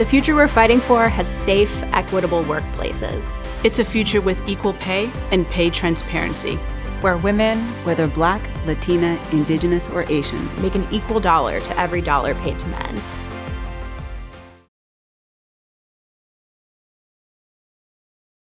The future we're fighting for has safe, equitable workplaces. It's a future with equal pay and pay transparency. Where women, whether black, Latina, indigenous, or Asian, make an equal dollar to every dollar paid to men.